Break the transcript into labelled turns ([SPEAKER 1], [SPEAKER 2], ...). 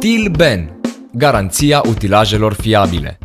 [SPEAKER 1] Tilben Garanția utilajelor fiabile.